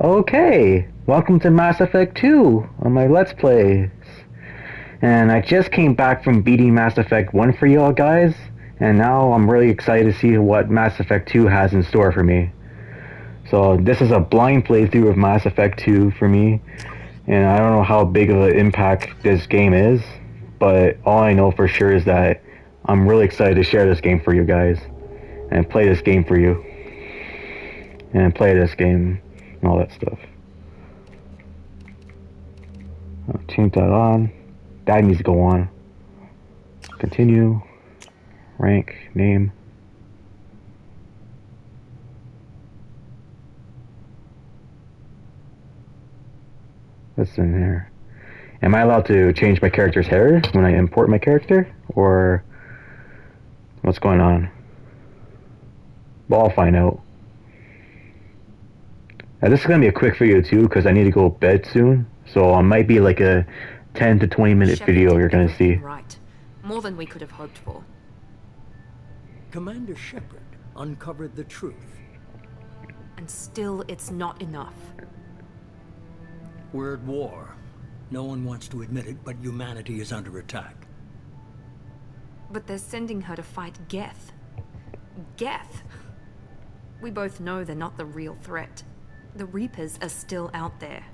Okay, welcome to Mass Effect 2 on my Let's Plays. And I just came back from beating Mass Effect 1 for y'all guys, and now I'm really excited to see what Mass Effect 2 has in store for me. So this is a blind playthrough of Mass Effect 2 for me, and I don't know how big of an impact this game is, but all I know for sure is that I'm really excited to share this game for you guys, and play this game for you, and play this game and all that stuff. Uh, I'll change that on. That needs to go on. Continue. Rank. Name. What's in there? Am I allowed to change my character's hair when I import my character? Or what's going on? Well, I'll find out. Now, this is going to be a quick video too because I need to go to bed soon. So it might be like a 10 to 20 minute Shepard video you're going to see. Right. More than we could have hoped for. Commander Shepard uncovered the truth. And still, it's not enough. We're at war. No one wants to admit it, but humanity is under attack. But they're sending her to fight Geth. Geth! We both know they're not the real threat. The Reapers are still out there.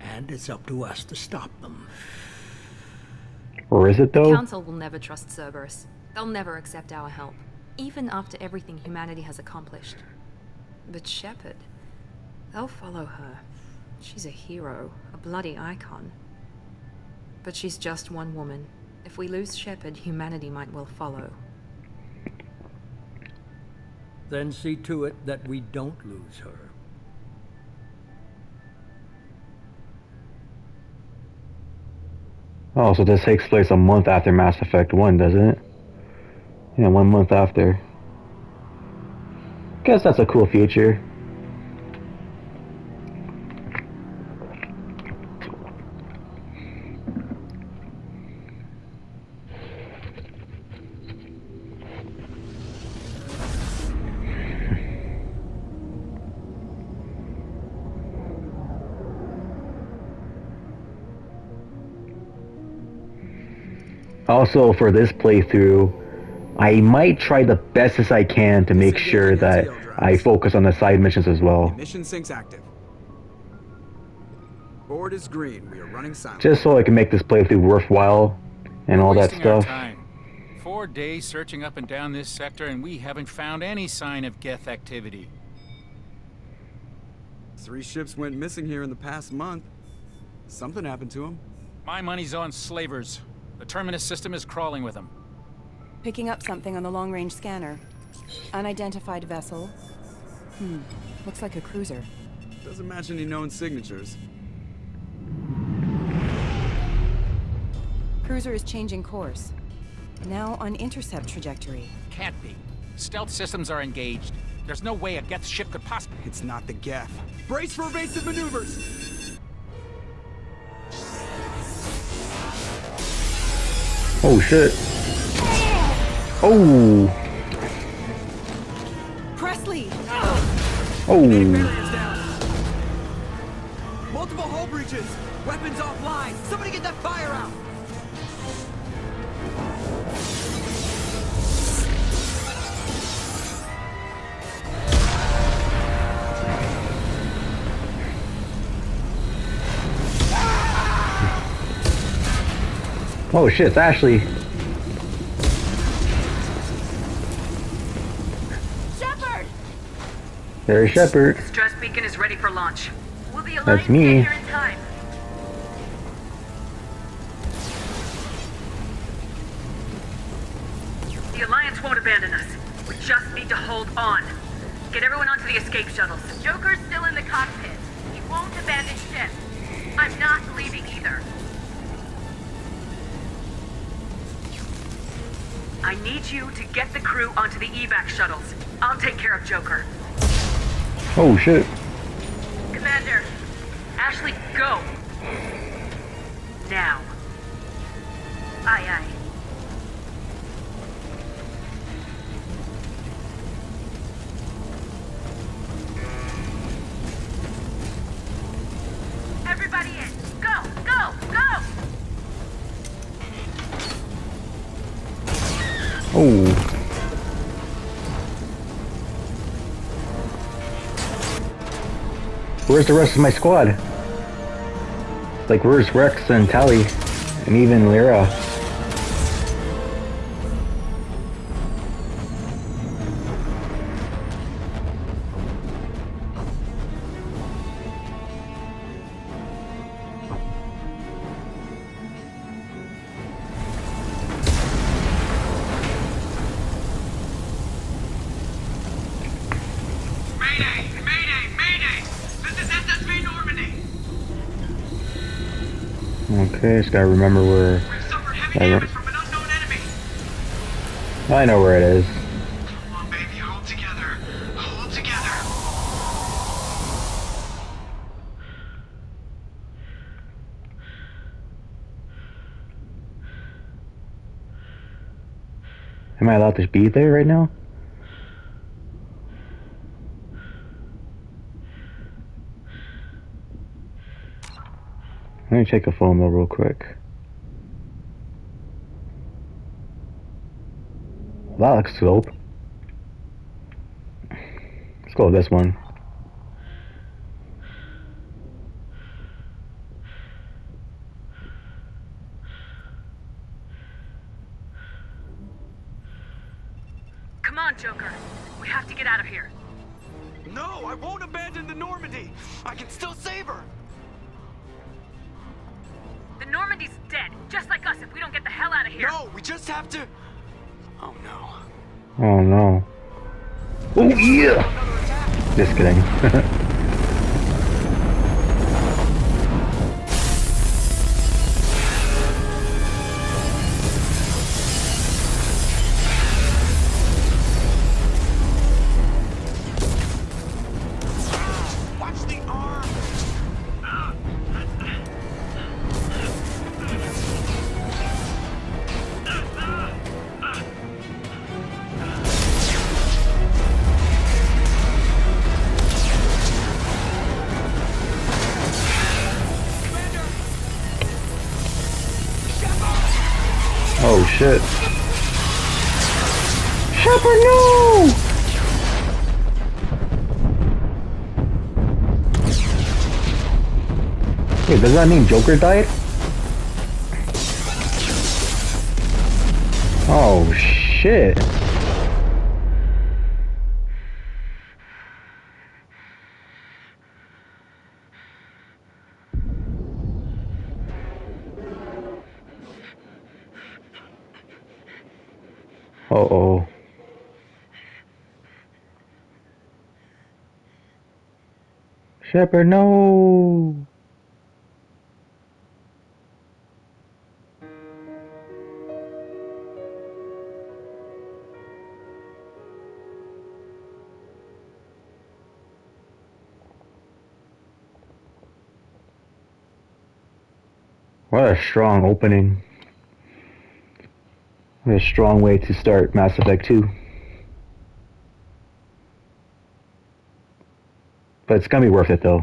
And it's up to us to stop them. Or is it though? The though? Council will never trust Cerberus. They'll never accept our help, even after everything humanity has accomplished. But Shepard, they'll follow her. She's a hero, a bloody icon. But she's just one woman. If we lose Shepard, humanity might well follow. Then see to it that we don't lose her. Oh, so this takes place a month after Mass Effect 1, doesn't it? Yeah, one month after. Guess that's a cool feature. Also, for this playthrough, I might try the best as I can to make sure that I focus on the side missions as well. Mission syncs active. Board is green. We are running silent. Just so I can make this playthrough worthwhile and all that stuff. Four days searching up and down this sector, and we haven't found any sign of Geth activity. Three ships went missing here in the past month. Something happened to them. My money's on slavers. The Terminus system is crawling with them. Picking up something on the long-range scanner. Unidentified vessel. Hmm. Looks like a cruiser. Doesn't match any known signatures. Cruiser is changing course. Now on intercept trajectory. Can't be. Stealth systems are engaged. There's no way a Geth ship could possibly. It's not the Geth. Brace for evasive maneuvers. Oh shit. Oh. Pressly! Oh. Multiple hull breaches. Weapons offline. Somebody get that fire out. Oh shit, it's Ashley. Shepard! There's Shepard. Stress beacon is ready for launch. Will the That's Alliance me. get here in time? The Alliance won't abandon us. We just need to hold on. Get everyone onto the escape shuttles. Joker's still in the cockpit. He won't abandon ship. I'm not leaving either. I need you to get the crew onto the evac shuttles. I'll take care of Joker. Oh shit. Commander, Ashley, go. Now. Aye, aye. Where's the rest of my squad? Like, where's Wrex and Tali? And even Liara? Okay, just gotta remember where... I! I know where it is. On, baby, hold together. Hold together. Am I allowed to be there right now? Let me check the phone though real quick. That looks dope. Let's go with this one. Come on, Joker. We have to get out of here. No, I won't abandon the Normandy! I can still save her! The Normandy's dead, just like us if we don't get the hell out of here. No, we just have to... Oh no. Oh no. Oh yeah! Another attack! Just kidding. Shepard, no! Wait, does that mean Joker died? Oh shit. Uh oh. Shepard, no! What a strong opening. What a strong way to start Mass Effect 2. But it's gonna be worth it though.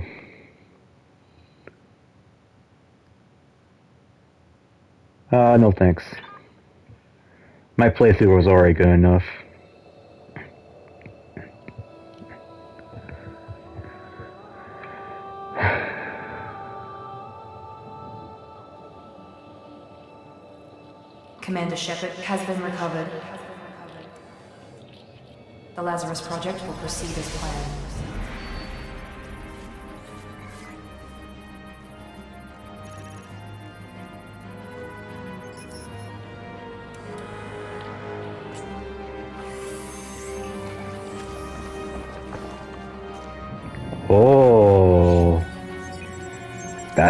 Uh, no thanks. My playthrough was already good enough. Commander Shepard has been recovered. The Lazarus Project will proceed as planned.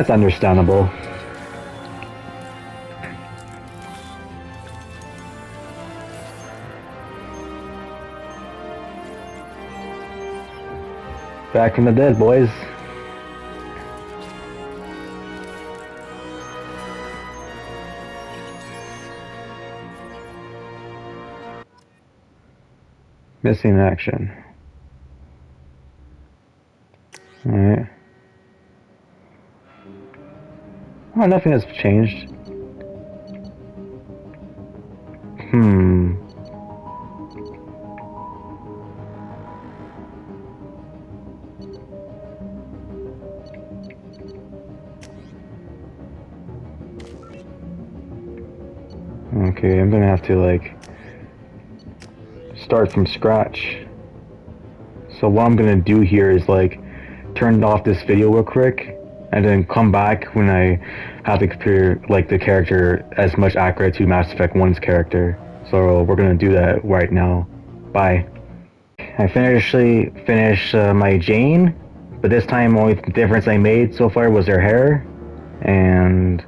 That's understandable. Back from the dead, boys. Missing action. Alright. Oh, nothing has changed. Hmm. Okay, I'm gonna have to like start from scratch. So what I'm gonna do here is like turn off this video real quick and then come back when I have to compare like the character as much accurate to Mass Effect 1's character. So we're gonna do that right now. Bye. I finished finished uh, my Jane, but this time only the difference I made so far was her hair, and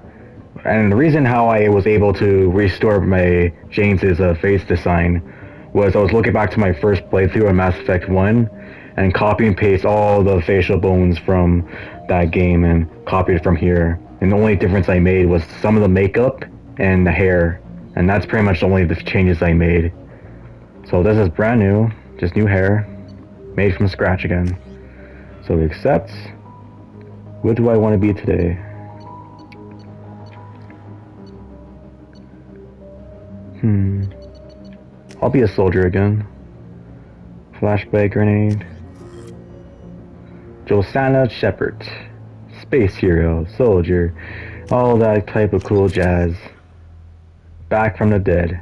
and the reason how I was able to restore my Jane's uh, face design was I was looking back to my first playthrough on Mass Effect 1 and copy and paste all the facial bones from that game and copied it from here. And the only difference I made was some of the makeup and the hair. And that's pretty much only the changes I made. So this is brand new, just new hair, made from scratch again. So we accept. What do I want to be today? Hmm. I'll be a soldier again. Flashbang grenade. Josana Shepard. Space hero, soldier, all that type of cool jazz. Back from the dead.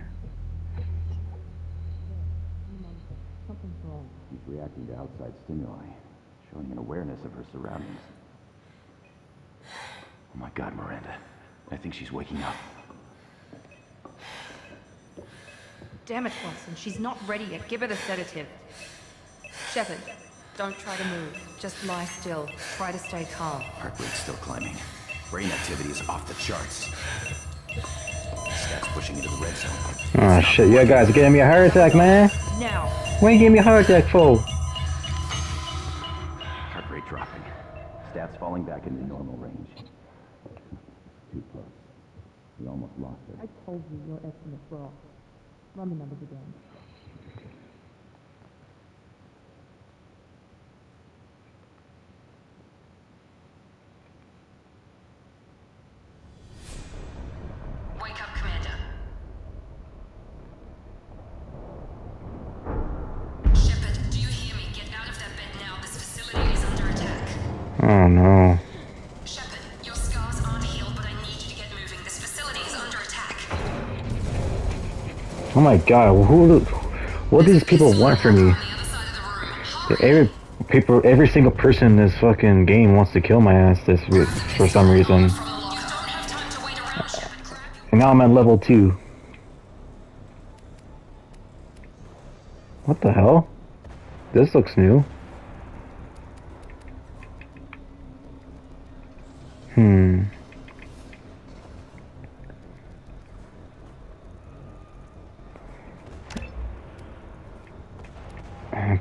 She's reacting to outside stimuli, showing an awareness of her surroundings. Oh my god, Miranda. I think she's waking up. Damn it, Wilson. She's not ready yet. Give her the sedative. Shepard, don't try to move. Just lie still. Try to stay calm. Heart rate's still climbing. Brain activity is off the charts. Stats pushing into the red zone. Oh shit, you guys are getting me a heart attack, man. Now. When you gave me a heart attack for? Heart rate dropping. Stats falling back into normal range. Too close. We almost lost her. I told you your estimates were off. Run the numbers again. Oh my god, who, what do these people want from me? Every people, every single person in this fucking game wants to kill my ass this for some reason. And now I'm at level two. What the hell? This looks new. Hmm.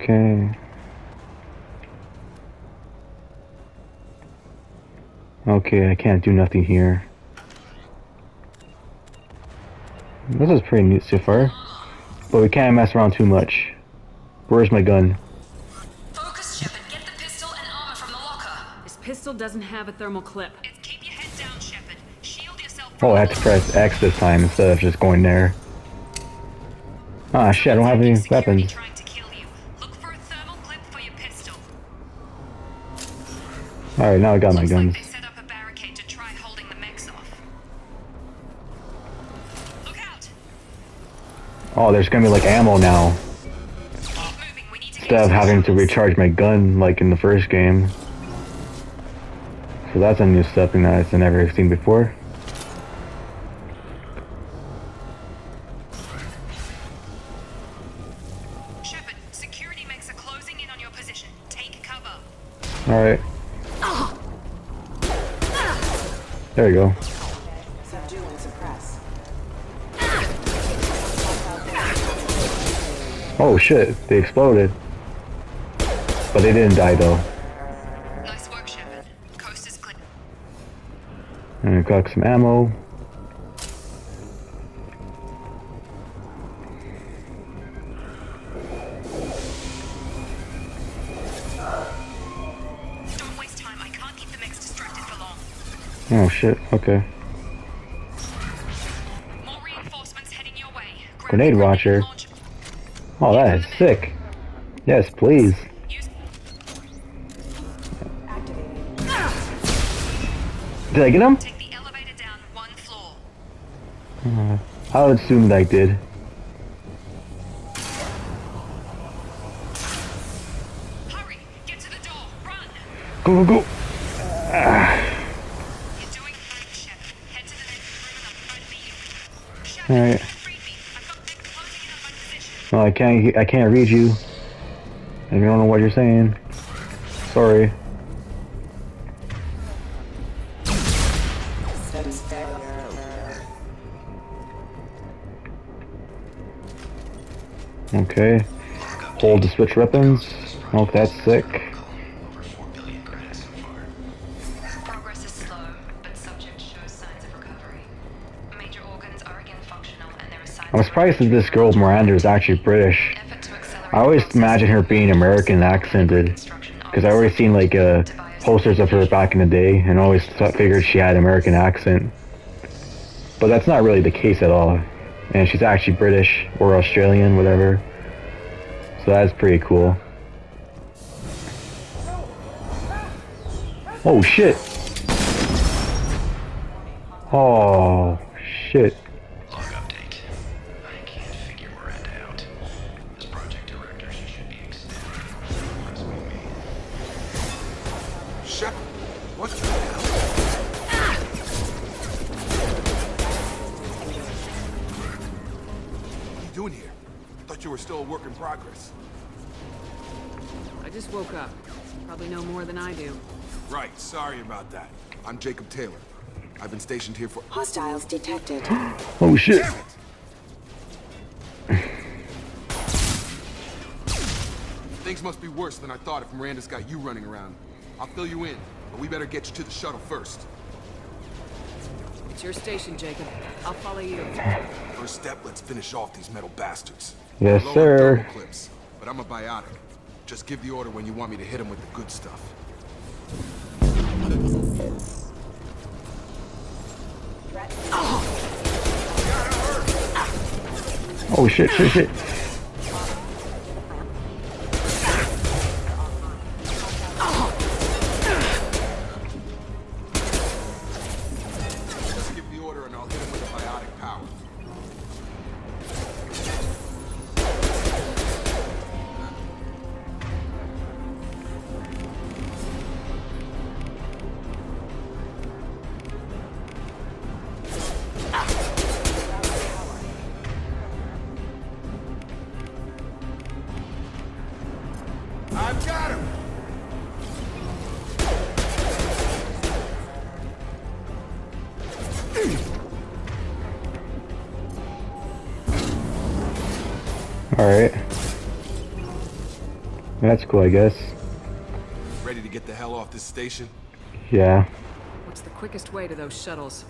Okay. Okay, I can't do nothing here. This is pretty neat so far. But we can't mess around too much. Where's my gun? Focus, Shepard. Get the pistol and armor from the locker. This pistol doesn't have a thermal clip. It's keep your head down, Shepard. Shield yourself. Oh, I had to press X this time instead of just going there. Ah, shit, I don't have any weapons. Trying to kill you. Look for a thermal clip for your pistol. Alright, now I got my Looks like guns. Oh, there's gonna be like ammo now. Keep moving. We need to Instead of having to recharge my gun like in the first game. So that's a new something that I've never seen before. Shepard, security mechs are closing in on your position. Take cover. Alright. There you go. Oh shit, they exploded. But they didn't die though. Nice work, Shepard. Coast is clear. And I got some ammo. Don't waste time. I can't keep the mechs distracted for long. Oh shit, okay. More reinforcements heading your way. Grab Grenade launcher. Oh, that is sick. Yes, please. Did I get him? Take the elevator down one floor. Uh, I would assume that I did. Hurry! Get to the door! Run! Go, go, go! You're doing fine, Shep. Head to the next room and I'll try to meet you. Shep, Alright. freed me. I've got Vic closing in on my position. Well, I can't. I can't read you. I don't know what you're saying. Sorry. Okay. Hold to switch weapons. Oh, that's sick. Surprised that this girl Miranda is actually British. I always imagine her being American accented, because I always seen like uh, posters of her back in the day, and always thought, figured she had American accent. But that's not really the case at all, and she's actually British or Australian, whatever. So that's pretty cool. Oh shit! Oh shit! Do. Right, sorry about that. I'm Jacob Taylor. I've been stationed here for- Hostiles detected. Oh shit! Things must be worse than I thought if Miranda's got you running around. I'll fill you in, but we better get you to the shuttle first. It's your station, Jacob. I'll follow you. First step, let's finish off these metal bastards. Yes, Low sir. Clips, but I'm a biotic. Just give the order when you want me to hit him with the good stuff. Oh shit! Shit! Shit! All right. That's cool, I guess. Ready to get the hell off this station? Yeah. What's the quickest way to those shuttles?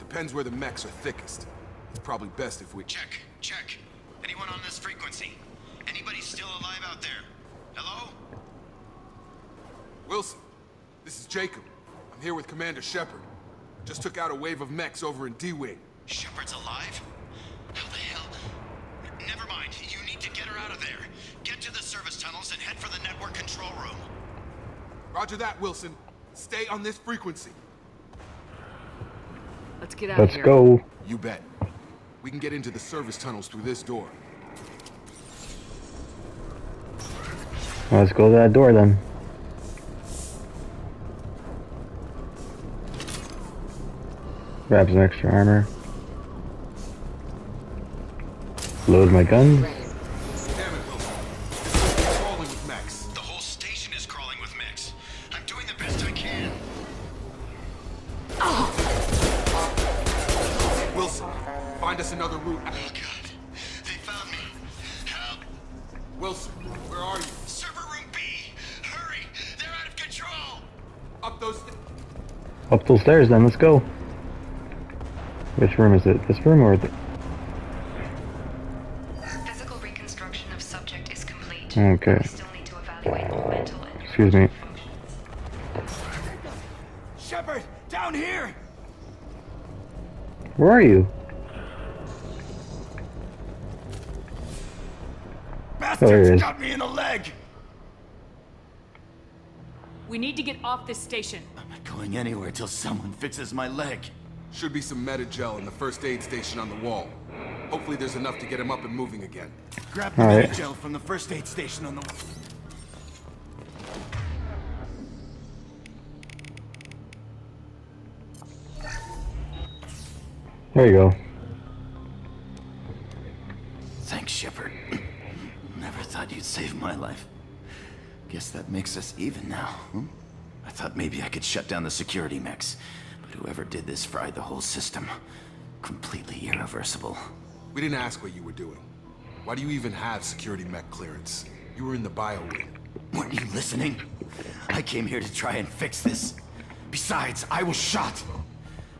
Depends where the mechs are thickest. It's probably best if we... Check, check. Anyone on this frequency? Anybody still alive out there? Hello? Wilson, this is Jacob. I'm here with Commander Shepard. Just took out a wave of mechs over in D-Wing. Shepard's alive? How the hell? Never mind. You need to get her out of there. Get to the service tunnels and head for the network control room. Roger that, Wilson. Stay on this frequency. Let's get out Let's of here. go. You bet. We can get into the service tunnels through this door. Let's go to that door then. Grab some extra armor. Load my guns. Stairs then, let's go. Which room is it? This room or the... Physical reconstruction of subject is complete. Okay. We still need to evaluate the mental and Excuse me. Shepard, down here! Where are you? There he is. got me in the leg! We need to get off this station. I'm not going anywhere till someone fixes my leg. Should be some medi-gel in the first aid station on the wall. Hopefully there's enough to get him up and moving again. Grab the All right. gel from the first aid station on the... Wall. There you go. Thanks, Shepard. Never thought you'd save my life. Guess that makes us even now, hmm? I thought maybe I could shut down the security mechs, but whoever did this fried the whole system. Completely irreversible. We didn't ask what you were doing. Why do you even have security mech clearance? You were in the bio wing. Weren't you listening? I came here to try and fix this. Besides, I was shot.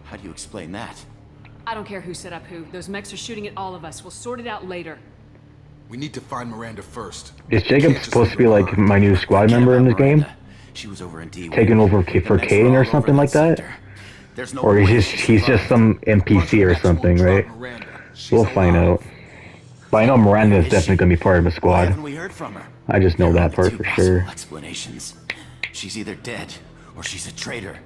How do you explain that? I don't care who set up who. Those mechs are shooting at all of us. We'll sort it out later. We need to find Miranda first. Is Jacob supposed to be like my new squad member in this game? She was over in D Taking over K for Kane or something like that? no Or he's just he's just some NPC or something, right? We'll find out. But I know Miranda is definitely gonna be part of the squad. We heard from her? I just know that part for sure. Explanations. She's either dead or she's a traitor.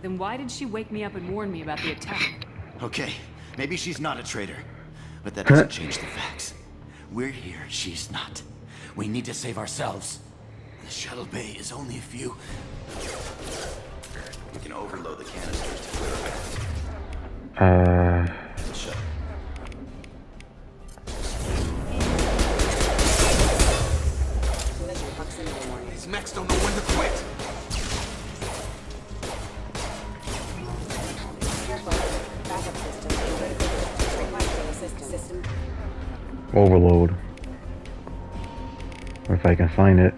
Then why did she wake me up and warn me about the attack? Okay, maybe she's not a traitor, but that doesn't change the facts. We're here, she's not. We need to save ourselves. The shuttle bay is only a few. We can overload the canisters to clear a path. Uh, Shut. These mechs don't know overload. If I can find it.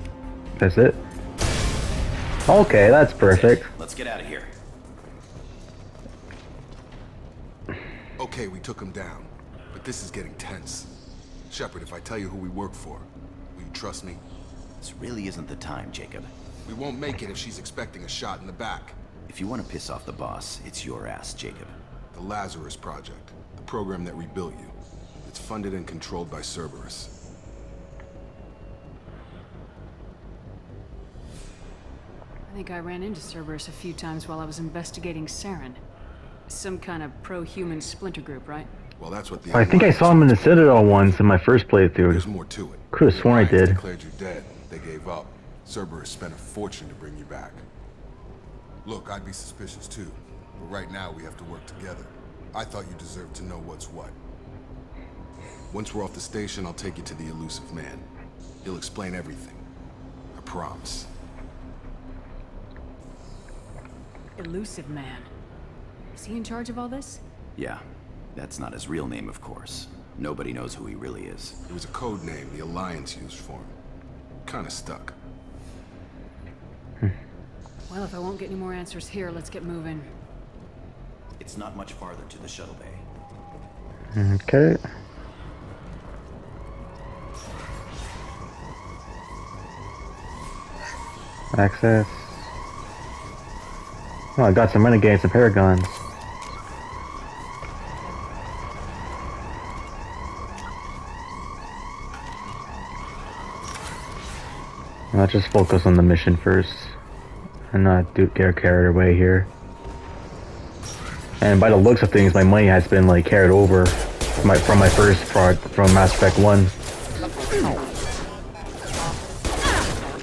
That's it. Okay, that's perfect. Let's get out of here. Okay, we took him down. But this is getting tense. Shepard, if I tell you who we work for, will you trust me? This really isn't the time, Jacob. We won't make it if she's expecting a shot in the back. If you want to piss off the boss, it's your ass, Jacob. The Lazarus Project, the program that rebuilt you. It's funded and controlled by Cerberus. I think I ran into Cerberus a few times while I was investigating Saren. Some kind of pro-human splinter group, right? Well, that's what the I think I saw him in the Citadel once in my first playthrough. There's more to it. Could have sworn I Alliance did. declared you dead. They gave up. Cerberus spent a fortune to bring you back. Look, I'd be suspicious too. But right now, we have to work together. I thought you deserved to know what's what. Once we're off the station, I'll take you to the Illusive Man. He'll explain everything. I promise. Illusive Man. Is he in charge of all this? Yeah, that's not his real name, of course. Nobody knows who he really is. It was a code name the Alliance used for him. Kinda stuck. Well, if I won't get any more answers here, let's get moving. It's not much farther to the shuttle bay. Okay. Access. Oh, I got some renegades and paragons. Let's just focus on the mission first, and not do, get carried away here. And by the looks of things, my money has been like carried over from my, from my first from Mass Effect 1.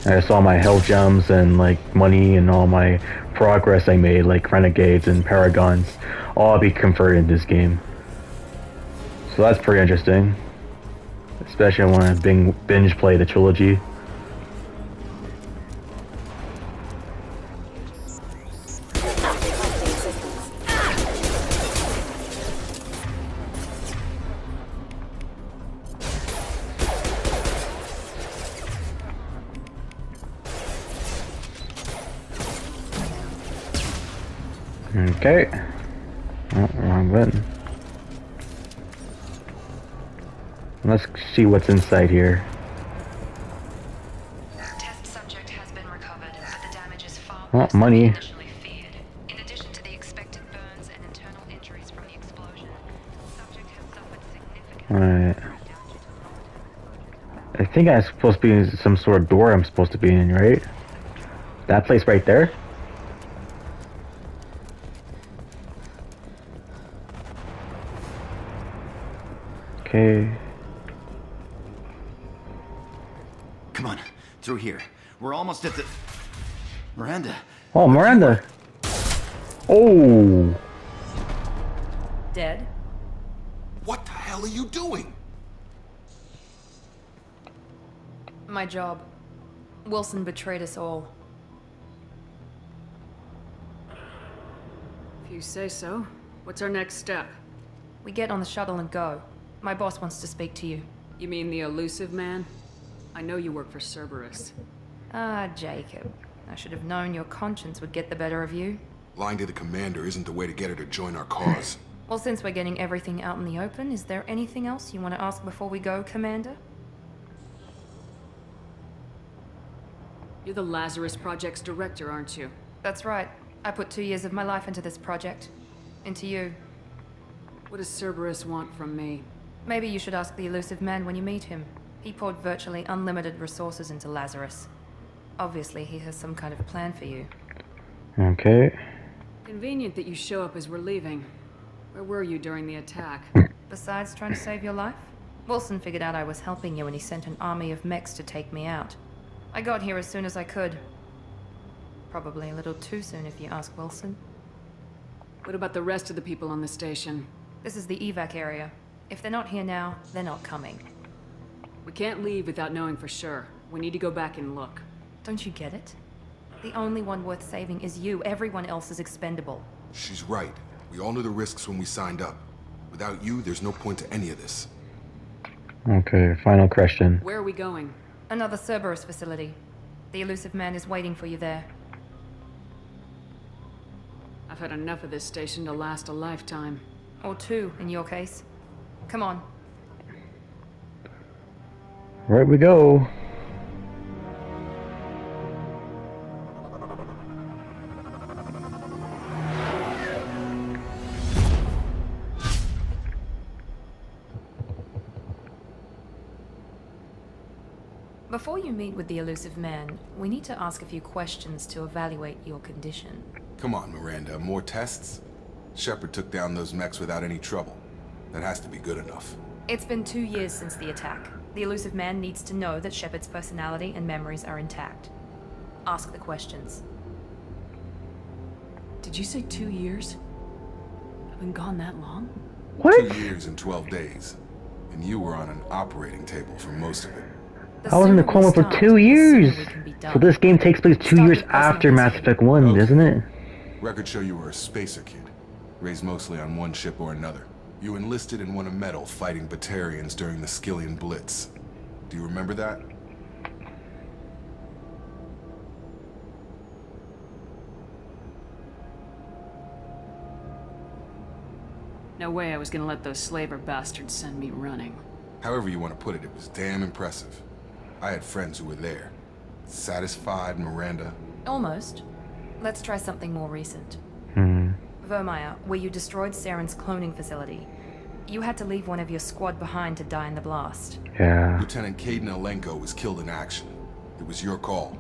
I saw my health gems and like money and all my progress I made, like renegades and paragons, all be converted in this game. So that's pretty interesting. Especially when I bing, binge play the trilogy. The explosion, subject has suffered significant Alright. I think I'm supposed to be in some sort of door I'm supposed to be in, right? That place right there? Okay. Come on, through here. We're almost at the... Miranda, Oh, Miranda. Oh. Dead? What the hell are you doing? My job. Wilson betrayed us all. If you say so. What's our next step? We get on the shuttle and go. My boss wants to speak to you. You mean the Illusive Man? I know you work for Cerberus. Ah, Jacob. I should have known your conscience would get the better of you. Lying to the commander isn't the way to get her to join our cause. Well, since we're getting everything out in the open, is there anything else you want to ask before we go, Commander? You're the Lazarus Project's director, aren't you? That's right. I put two years of my life into this project. Into you. What does Cerberus want from me? Maybe you should ask the Illusive Man when you meet him. He poured virtually unlimited resources into Lazarus. Obviously, he has some kind of plan for you. Okay. Convenient that you show up as we're leaving. Where were you during the attack? Besides trying to save your life, Wilson figured out I was helping you and he sent an army of mechs to take me out. I got here as soon as I could. Probably a little too soon if you ask Wilson. What about the rest of the people on the station? This is the evac area. If they're not here now, they're not coming. We can't leave without knowing for sure. We need to go back and look. Don't you get it? The only one worth saving is you. Everyone else is expendable. She's right. We all knew the risks when we signed up. Without you, there's no point to any of this. Okay, final question. Where are we going? Another Cerberus facility. The Illusive Man is waiting for you there. I've had enough of this station to last a lifetime. Or two, in your case. Come on. Right we go. Before you meet with the Illusive Man, we need to ask a few questions to evaluate your condition. Come on, Miranda. More tests? Shepard took down those mechs without any trouble. That has to be good enough. It's been two years since the attack. The Illusive Man needs to know that Shepard's personality and memories are intact. Ask the questions. Did you say two years? I've been gone that long? What? Two years and 12 days. And you were on an operating table for most of it. The I was in a coma for two years. sooner we can be So this game takes place two Start years after Mass. Effect 1, Okay. doesn't it? Records show you were a spacer kid, raised mostly on one ship or another. You enlisted and won a medal fighting Batarians during the Skyllian Blitz. Do you remember that? No way I was gonna let those slaver bastards send me running. However you want to put it, it was damn impressive. I had friends who were there. Satisfied, Miranda? Almost. Let's try something more recent. Hmm. Virmire, where you destroyed Saren's cloning facility. You had to leave one of your squad behind to die in the blast. Yeah. Lieutenant Kaidan Alenko was killed in action. It was your call.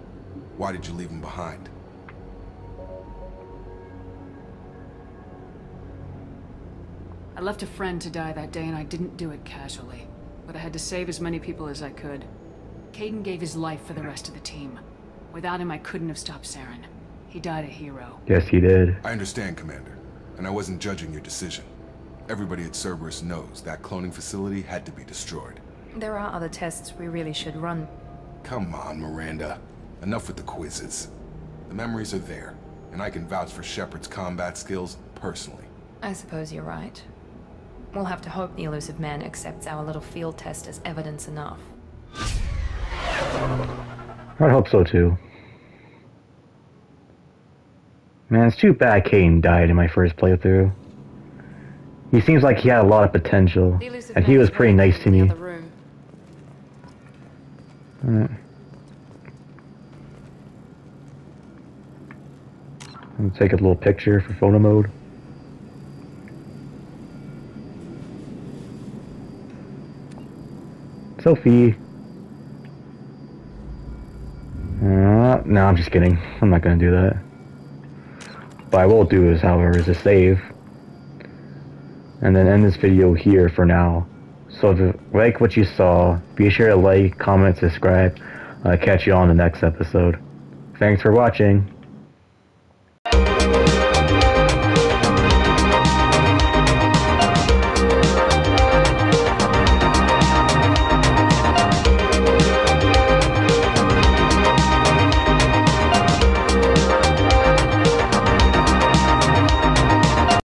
Why did you leave him behind? I left a friend to die that day and I didn't do it casually. But I had to save as many people as I could. Caden gave his life for the rest of the team. Without him, I couldn't have stopped Saren. He died a hero. Yes, he did. I understand, Commander, and I wasn't judging your decision. Everybody at Cerberus knows that cloning facility had to be destroyed. There are other tests we really should run. Come on, Miranda. Enough with the quizzes. The memories are there, and I can vouch for Shepard's combat skills personally. I suppose you're right. We'll have to hope the Illusive Man accepts our little field test as evidence enough. I'd hope so too. Man, it's too bad Kane died in my first playthrough. He seems like he had a lot of potential, and he was pretty nice to me. Alright. Take a little picture for photo mode. Sophie. Uh, no, I'm just kidding. I'm not gonna do that. What I will do is, however, is a save. And then end this video here for now. So if you like what you saw, be sure to like, comment, subscribe. I'll catch you on the next episode. Thanks for watching.